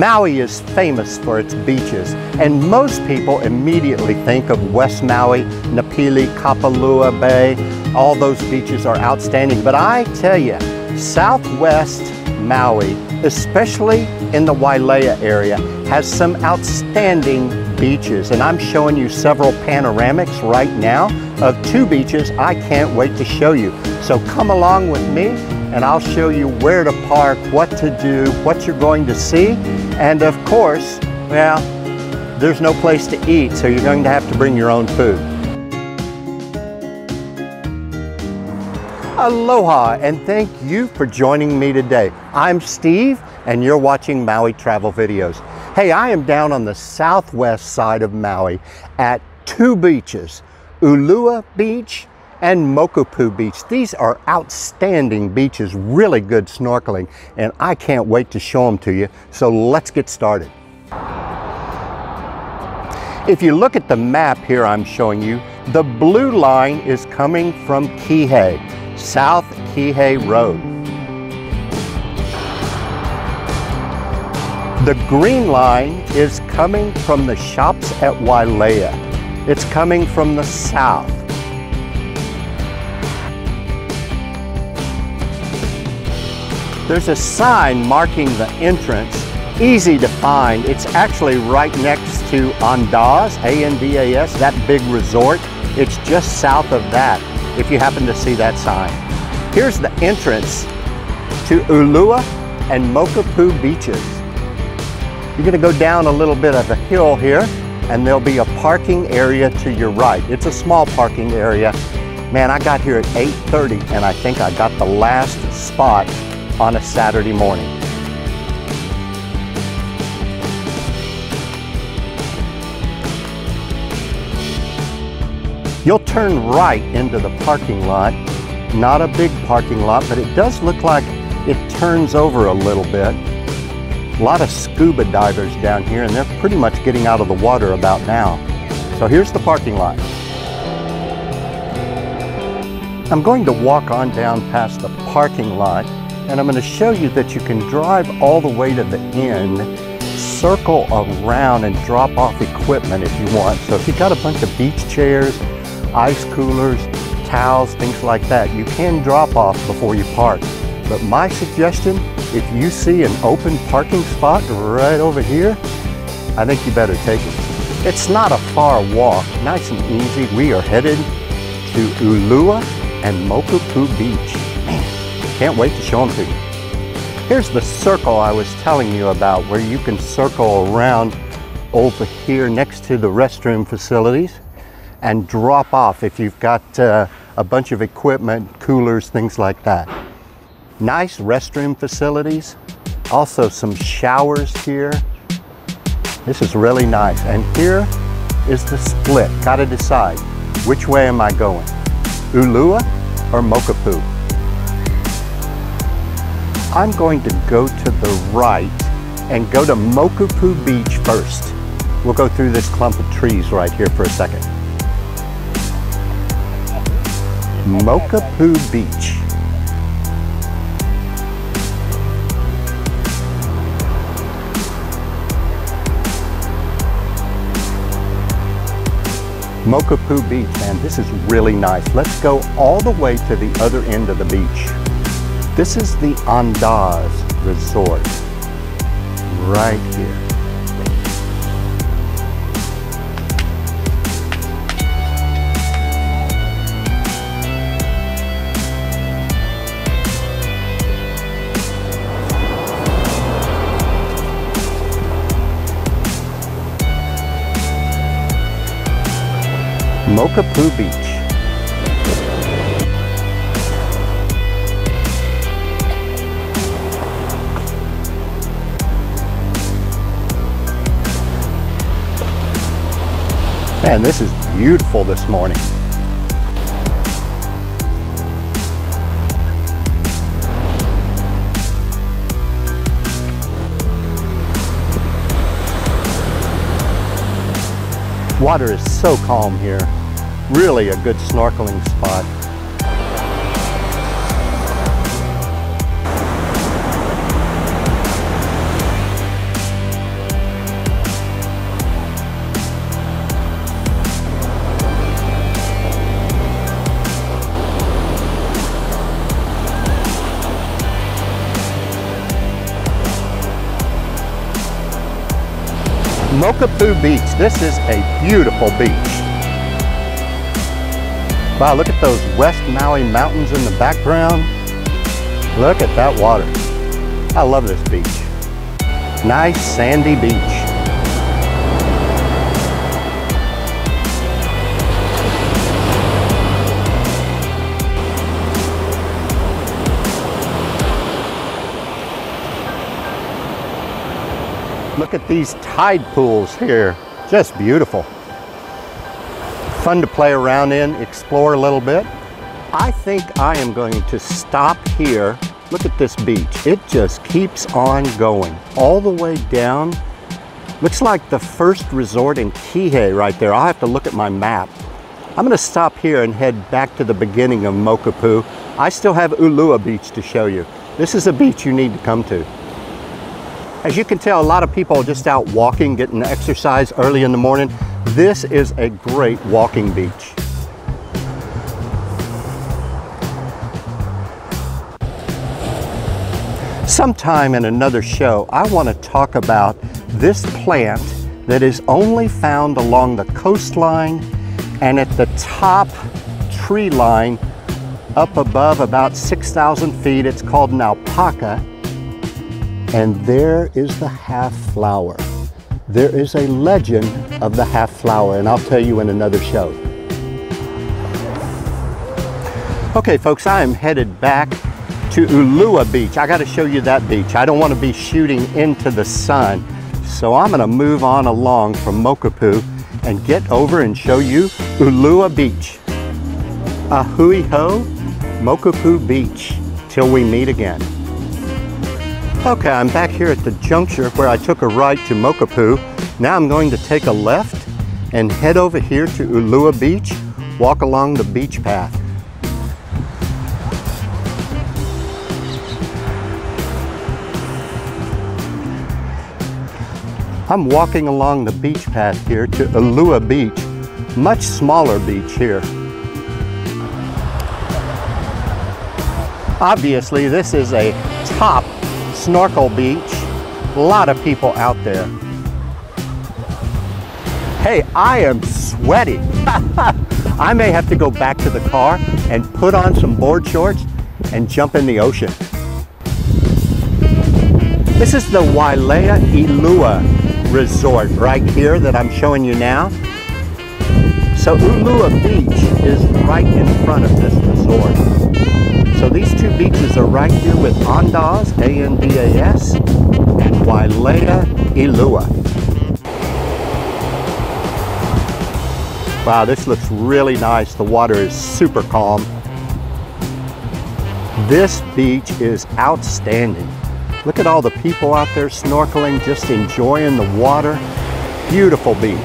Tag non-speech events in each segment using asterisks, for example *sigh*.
Maui is famous for its beaches, and most people immediately think of West Maui, Napili, Kapalua Bay. All those beaches are outstanding, but I tell you, Southwest Maui, especially in the Wailea area, has some outstanding beaches. And I'm showing you several panoramics right now of two beaches I can't wait to show you. So come along with me and I'll show you where to park, what to do, what you're going to see. And of course, well, there's no place to eat, so you're going to have to bring your own food. Aloha and thank you for joining me today. I'm Steve and you're watching Maui Travel Videos. Hey, I am down on the southwest side of Maui at two beaches, Ulua Beach and Mokapu Beach. These are outstanding beaches, really good snorkeling, and I can't wait to show them to you. So let's get started. If you look at the map here I'm showing you, the blue line is coming from Kihei, South Kihei Road. The green line is coming from the shops at Wailea. It's coming from the south. There's a sign marking the entrance, easy to find. It's actually right next to Andaz, A-N-D-A-S, that big resort. It's just south of that, if you happen to see that sign. Here's the entrance to Ulua and Mokapu beaches. You're gonna go down a little bit of a hill here and there'll be a parking area to your right. It's a small parking area. Man, I got here at 8.30 and I think I got the last spot on a Saturday morning. You'll turn right into the parking lot. Not a big parking lot, but it does look like it turns over a little bit. A lot of scuba divers down here and they're pretty much getting out of the water about now. So here's the parking lot. I'm going to walk on down past the parking lot and I'm going to show you that you can drive all the way to the end, circle around and drop off equipment if you want. So if you've got a bunch of beach chairs, ice coolers, towels, things like that, you can drop off before you park. But my suggestion, if you see an open parking spot right over here, I think you better take it. It's not a far walk, nice and easy. We are headed to Ulua and Mokapu Beach. Can't wait to show them to you. Here's the circle I was telling you about where you can circle around over here next to the restroom facilities and drop off if you've got uh, a bunch of equipment, coolers, things like that. Nice restroom facilities. Also some showers here. This is really nice. And here is the split. Gotta decide, which way am I going? Ulua or Mokapu? I'm going to go to the right and go to Mokapu Beach first. We'll go through this clump of trees right here for a second. Mokapu Beach. Mokapu Beach, man, this is really nice. Let's go all the way to the other end of the beach. This is the Andaz Resort right here. Mokapu Beach. Man, this is beautiful this morning. Water is so calm here. Really a good snorkeling spot. Mokapu Beach. This is a beautiful beach. Wow, look at those West Maui mountains in the background. Look at that water. I love this beach. Nice sandy beach. Look at these tide pools here. Just beautiful. Fun to play around in, explore a little bit. I think I am going to stop here. Look at this beach. It just keeps on going all the way down. Looks like the first resort in Kihei right there. I'll have to look at my map. I'm gonna stop here and head back to the beginning of Mokapu. I still have Ulua Beach to show you. This is a beach you need to come to. As you can tell, a lot of people are just out walking, getting exercise early in the morning. This is a great walking beach. Sometime in another show, I want to talk about this plant that is only found along the coastline and at the top tree line up above about 6,000 feet. It's called a naupaka and there is the half flower. There is a legend of the half flower, and I'll tell you in another show. Okay, folks, I am headed back to Ulua Beach. I got to show you that beach. I don't want to be shooting into the sun, so I'm going to move on along from Mokapu and get over and show you Ulua Beach. Ahui ho, Mokapu Beach. Till we meet again. Okay, I'm back here at the juncture where I took a right to Mokapu. Now I'm going to take a left and head over here to Ulua Beach, walk along the beach path. I'm walking along the beach path here to Ulua Beach, much smaller beach here. Obviously, this is a Snorkel Beach. A lot of people out there. Hey, I am sweaty. *laughs* I may have to go back to the car and put on some board shorts and jump in the ocean. This is the Wailea Elua Resort right here that I'm showing you now. So Ulua Beach is right in front of this resort. So these two beaches are right here with Andaz, A-N-D-A-S, and Wailea Elua. Wow, this looks really nice. The water is super calm. This beach is outstanding. Look at all the people out there snorkeling, just enjoying the water. Beautiful beach.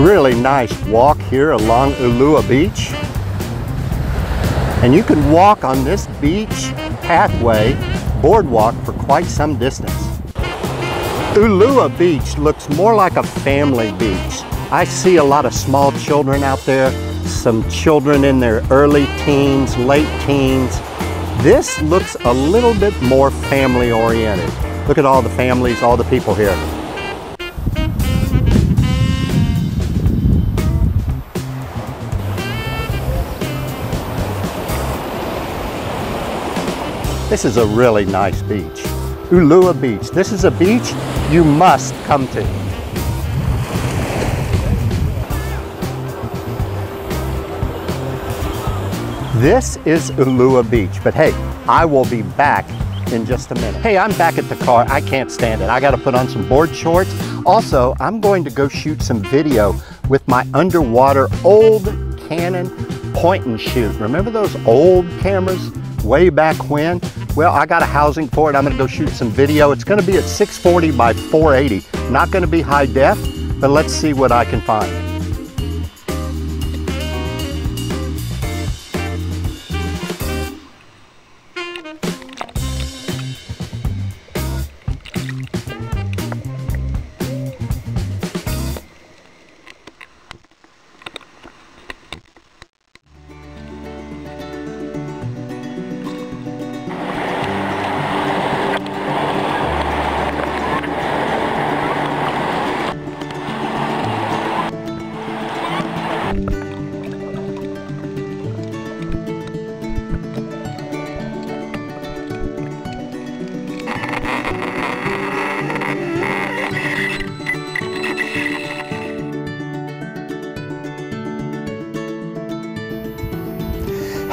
Really nice walk here along Ulua Beach. And you can walk on this beach pathway, boardwalk, for quite some distance. Ulua Beach looks more like a family beach. I see a lot of small children out there, some children in their early teens, late teens. This looks a little bit more family oriented. Look at all the families, all the people here. This is a really nice beach. Ulua Beach. This is a beach you must come to. This is Ulua Beach, but hey, I will be back in just a minute. Hey, I'm back at the car. I can't stand it. I got to put on some board shorts. Also, I'm going to go shoot some video with my underwater old Canon point and shoot. Remember those old cameras way back when? Well, I got a housing for it. I'm gonna go shoot some video. It's gonna be at 640 by 480. Not gonna be high def, but let's see what I can find.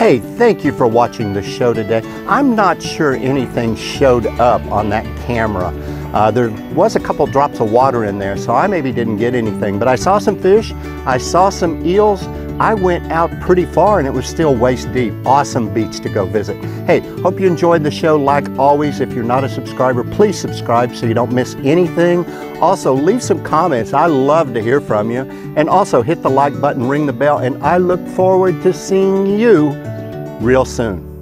Hey, thank you for watching the show today. I'm not sure anything showed up on that camera. Uh, there was a couple drops of water in there, so I maybe didn't get anything, but I saw some fish, I saw some eels, I went out pretty far and it was still waist deep. Awesome beach to go visit. Hey, hope you enjoyed the show. Like always, if you're not a subscriber, please subscribe so you don't miss anything. Also, leave some comments. I love to hear from you. And also hit the like button, ring the bell, and I look forward to seeing you real soon.